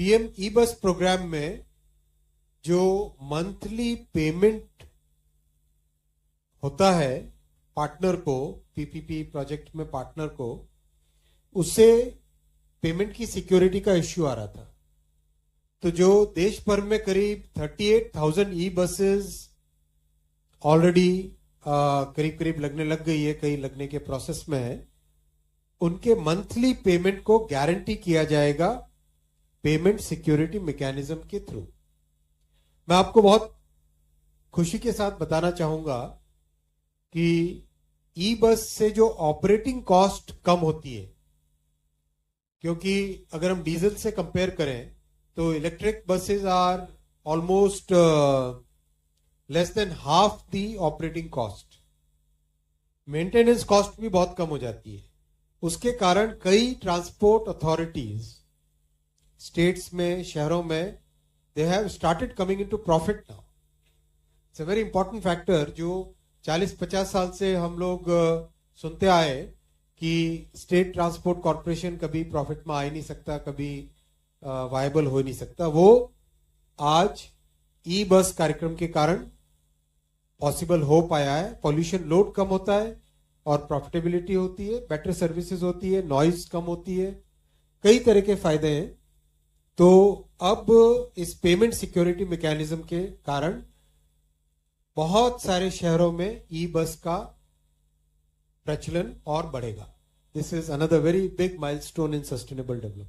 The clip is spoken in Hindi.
पीएम ई बस प्रोग्राम में जो मंथली पेमेंट होता है पार्टनर को पीपीपी प्रोजेक्ट में पार्टनर को उससे पेमेंट की सिक्योरिटी का इश्यू आ रहा था। तो जो देश भर में करीब 38,000 ई बसेस ऑलरेडी करीब करीब लगने लग गई है कई लगने के प्रोसेस में है उनके मंथली पेमेंट को गारंटी किया जाएगा पेमेंट सिक्योरिटी मैकेनिज्म के थ्रू। मैं आपको बहुत खुशी के साथ बताना चाहूँगा कि ई बस से जो ऑपरेटिंग कॉस्ट कम होती है, क्योंकि अगर हम डीजल से कंपेयर करें तो electric buses are almost less than half the operating cost. Maintenance cost भी बहुत कम हो जाती है। उसके कारण कई ट्रांसपोर्ट अथॉरिटीज स्टेट्स में शहरों में they have started coming into profit now it's a very important factor जो 40-50 साल से हम लोग सुनते आए कि स्टेट ट्रांसपोर्ट कॉरपोरेशन कभी प्रॉफिट में आ ही नहीं सकता, कभी वायबल हो नहीं सकता। वो आज ई बस कार्यक्रम के कारण पॉसिबल हो पाया है। पॉल्यूशन लोड कम होता है और प्रॉफिटेबिलिटी होती है बेटर सर्विसेज़ होती है नॉइज़ कम होती है। कई तरह के फ़ायदे हैं। तो अब इस पेमेंट सिक्योरिटी मैकेनिज्म के कारण बहुत सारे शहरों में ई बस का प्रचलन और बढ़ेगा। This is another very big milestone in sustainable development